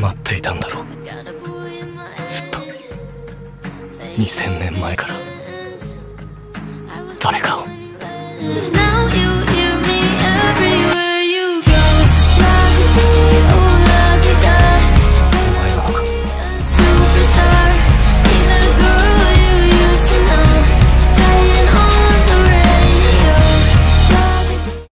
待っていたんだろう。ずっと。2000年前から。誰かを。